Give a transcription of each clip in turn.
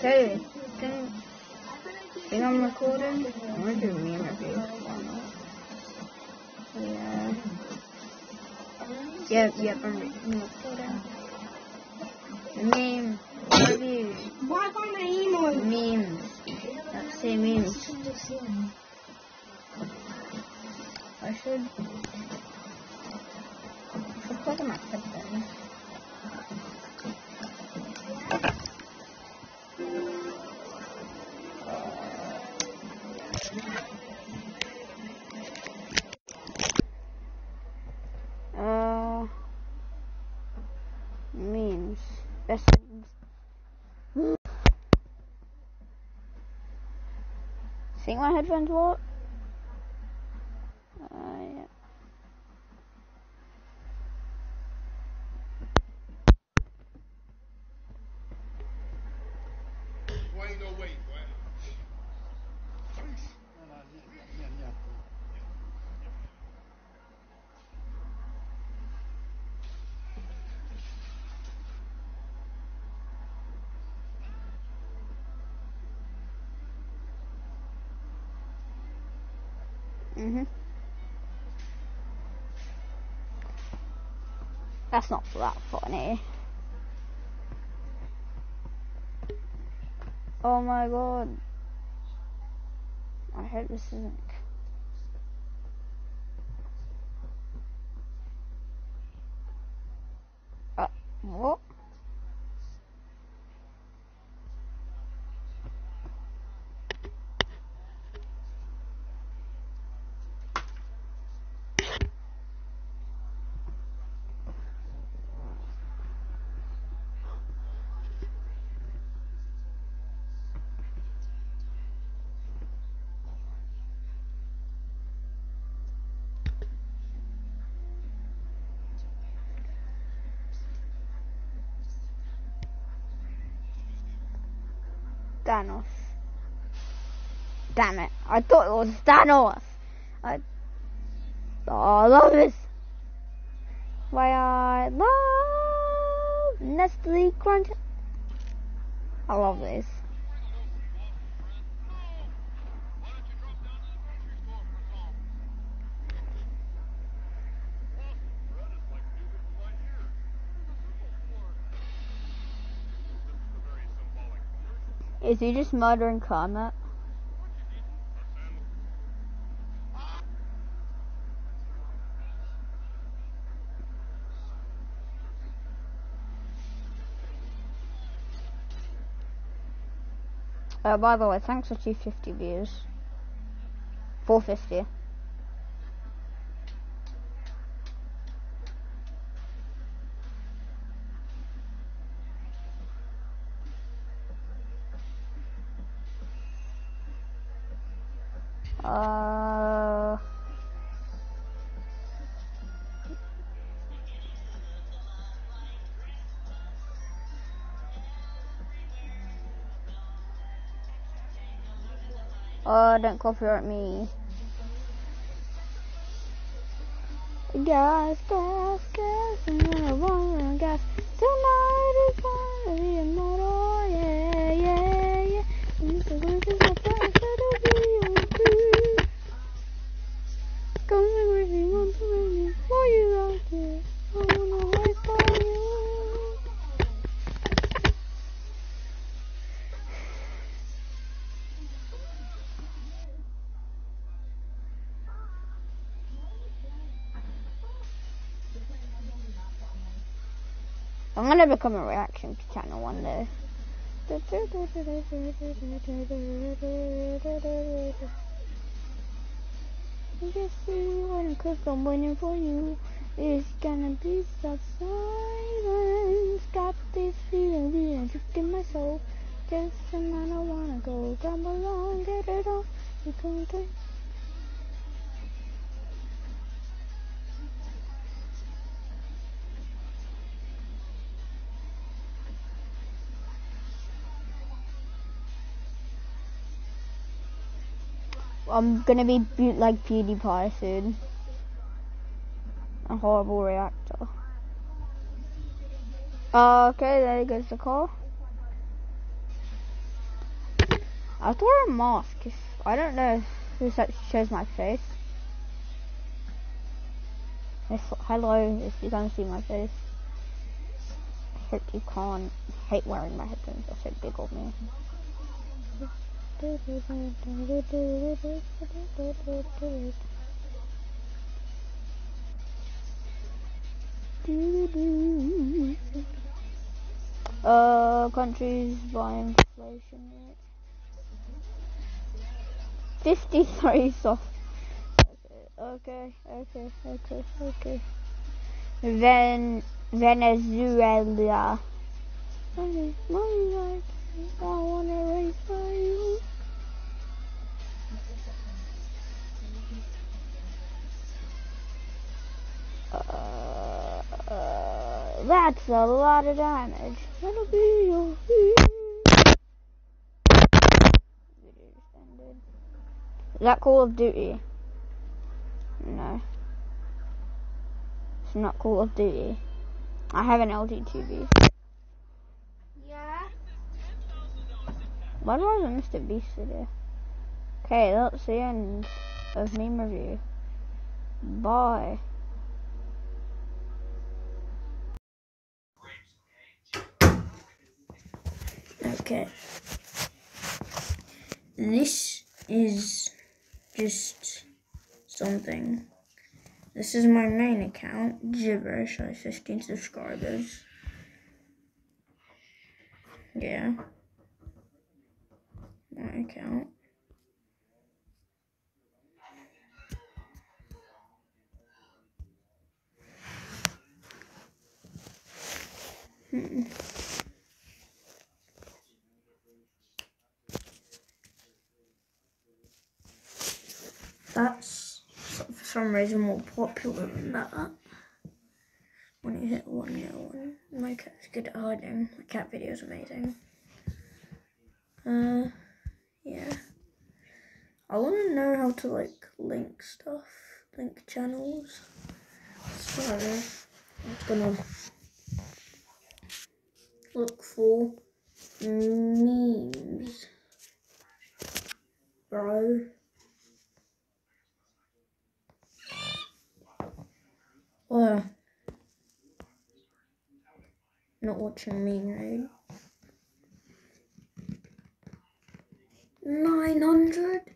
Hey, think, think I'm recording? I'm gonna do meme review. Yeah. Yep, yep, I'm, recording. Meme Memes. Think my headphones work? Uh, yeah. Wayne, no wait, Wayne. Mhm. That's not that funny. Oh my god. I hope this isn't. Uh, what? Thanos. Damn it. I thought it was Thanos. I, oh, I love this. Why I love Nestle Crunch. I love this. Is he just murdering Kermit? Uh, by the way, thanks for 250 views. 450. Oh, don't copyright me. Gas, gas, and I. Tonight is gonna be a motor, yeah, yeah, yeah. And the work is a fast, it'll be on cruise. Come with me, want to bring me, for you out there. I wanna wait for you. I'm gonna become a reaction channel one day. Just see when cause I'm waiting for you. It's gonna be so silence. Got this feeling being deep in my soul. Just and I don't wanna go. Come along, get it on. You can take I'm gonna be like PewDiePie soon. A horrible reactor. Uh, okay, there goes the call. I have to wear a mask if I don't know if that shows my face. If, hello, if you can't see my face. I hope you can't. I hate wearing my headphones, they're so big on me. Uh, countries by inflation rate. 53 soft. Okay, okay, okay, okay. Then Venezuela. Money, money, like Uh, that's a lot of damage. That'll be your Is that Call of Duty? No. It's not Call of Duty. I have an LG TV. Yeah. Why do I Mr. Beast video? Okay, that's the end of meme review. Bye. Okay. This is just something. This is my main account, Gibberish. I have 15 subscribers. Yeah. My account. Hmm. That's for some reason more popular than that. When you hit one, yeah, one. My cat's good at hiding. My cat video is amazing. Uh, yeah. I want to like link stuff, link channels. So I'm gonna look for memes, bro. Oh, not watching me, right? Nine hundred.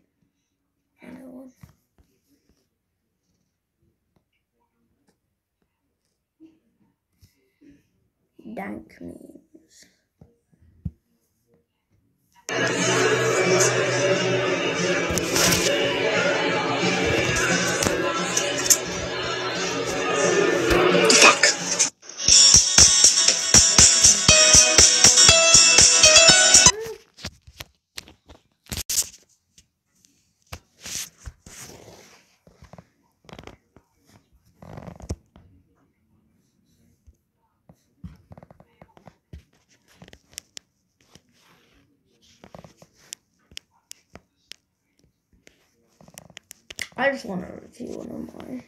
I just want to review one of my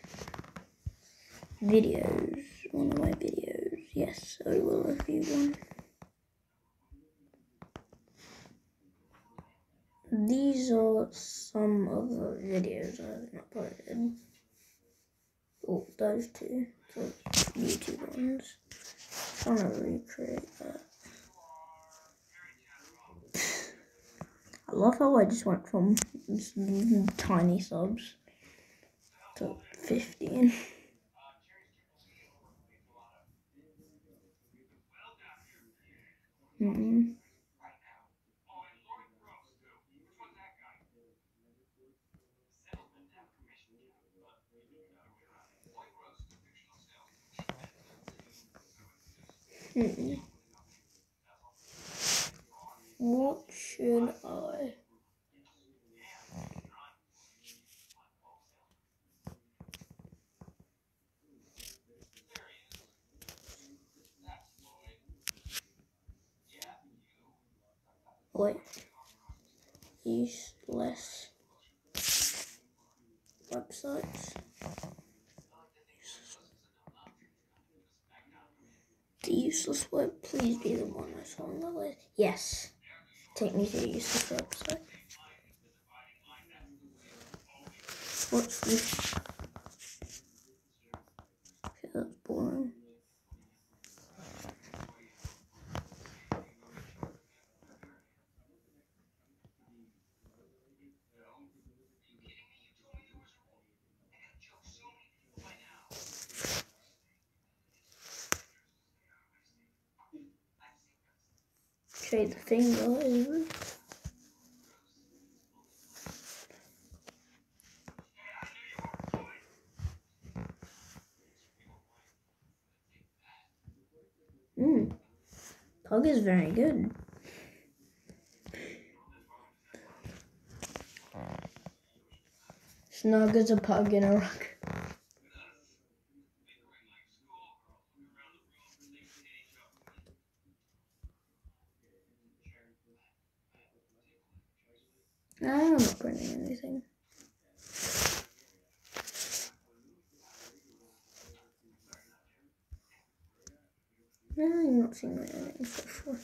videos. One of my videos. Yes, I will review one. These are some of the videos I've uploaded. Oh, those two. Those YouTube ones. I'm to recreate that. Love how I just went from tiny subs to 15. Hmm. Hmm. What should I? Wait. Useless websites. The useless web, please be the one I saw on the list. Yes. Take me use the drop. What's this? The thing though, Mmm. Pug is very good. Snug as a pug in a rug. I'm not printing anything. I'm not seeing my earnings before.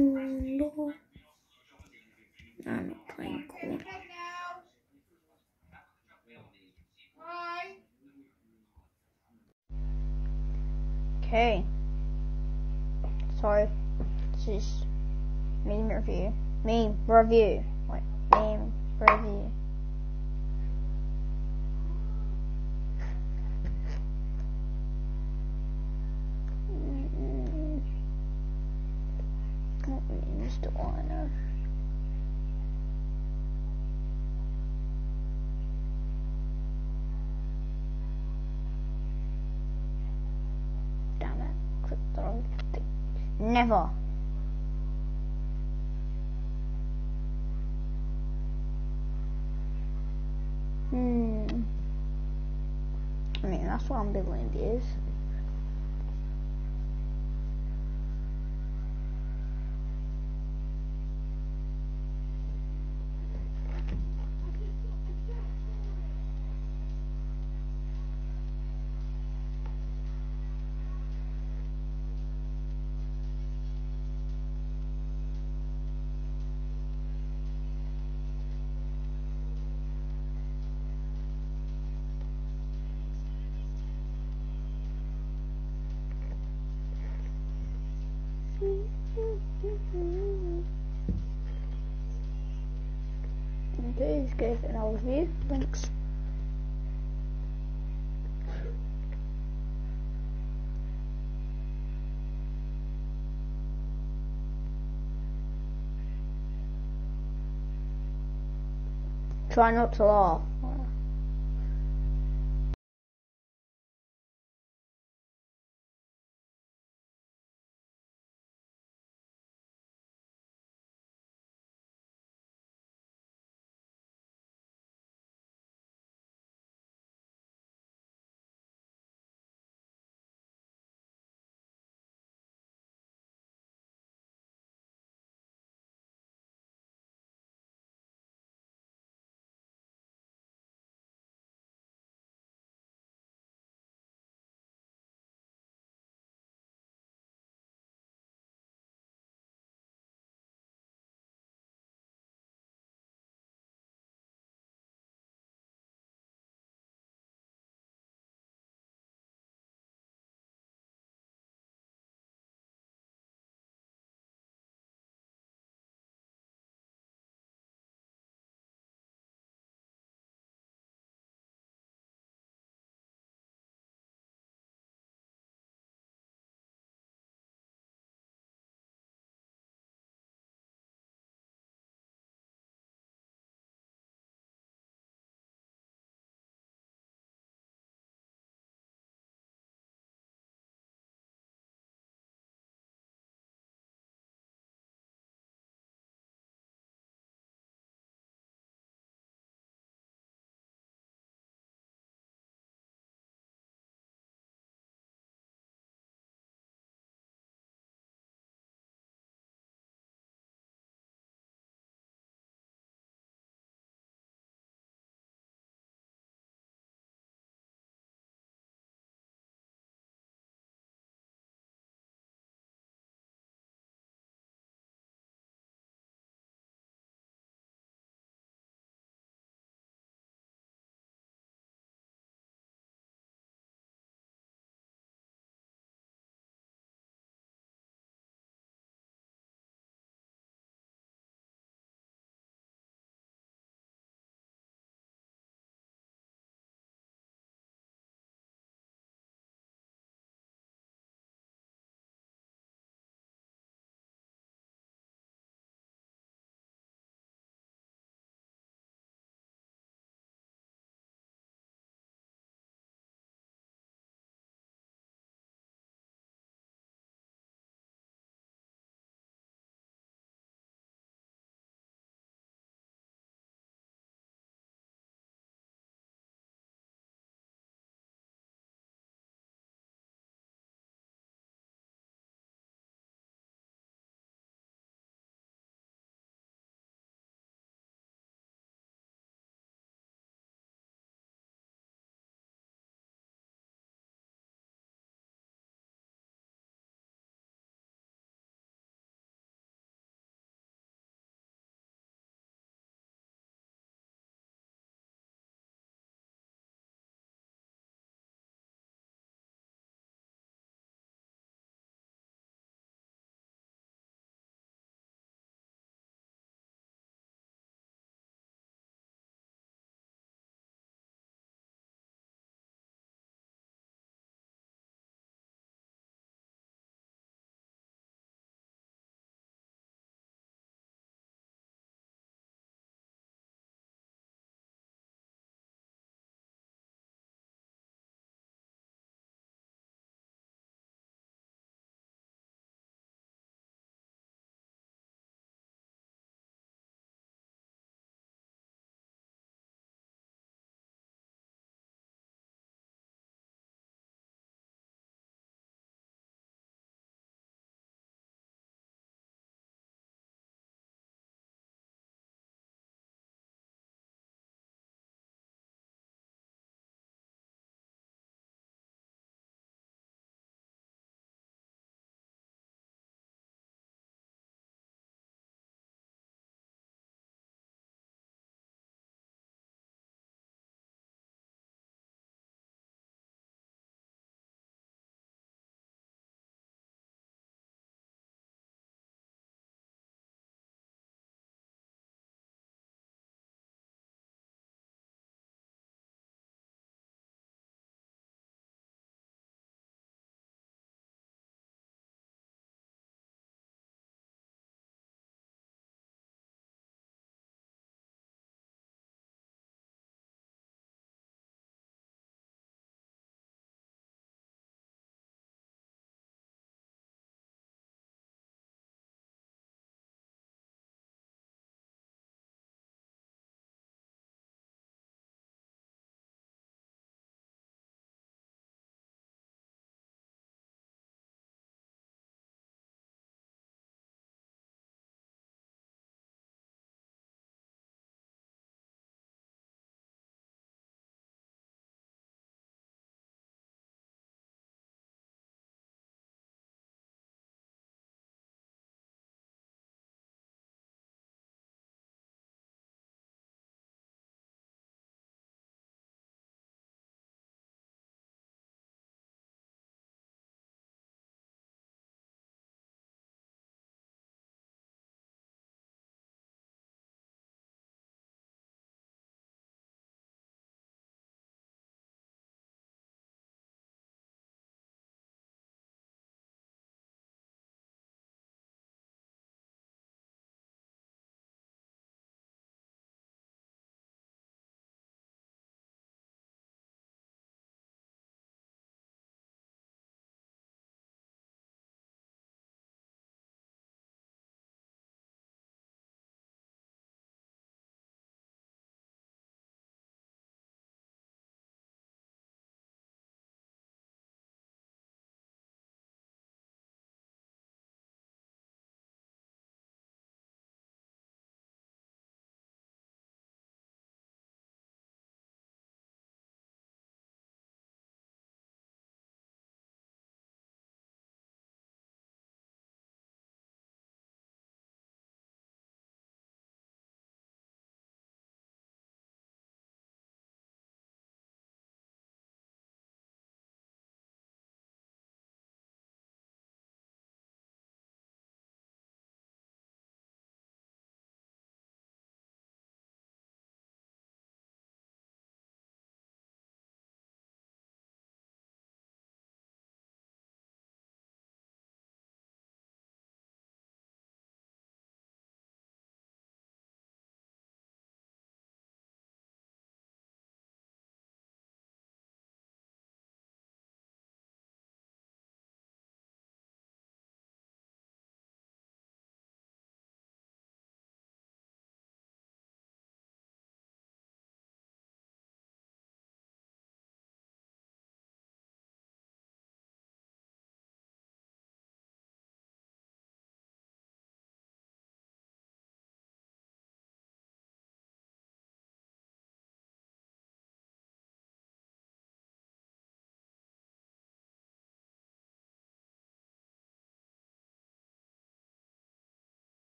Cool. I'm not playing. Bye. Okay. Sorry. this is meme review. Meme review. Wait, meme review. Mm, What memes do I know? Damn it. Click the wrong thing. Never. Hmm. I mean, that's what I'm building is. Okay, gave an overview. Thanks. Try not to laugh.